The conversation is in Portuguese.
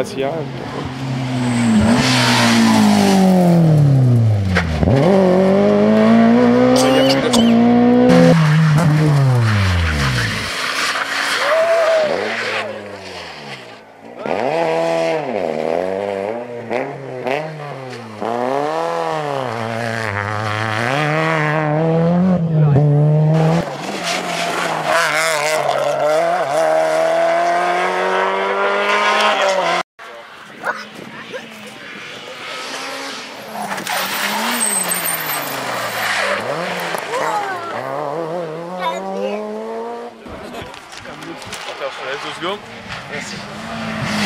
Nacia. Attention, laisse deux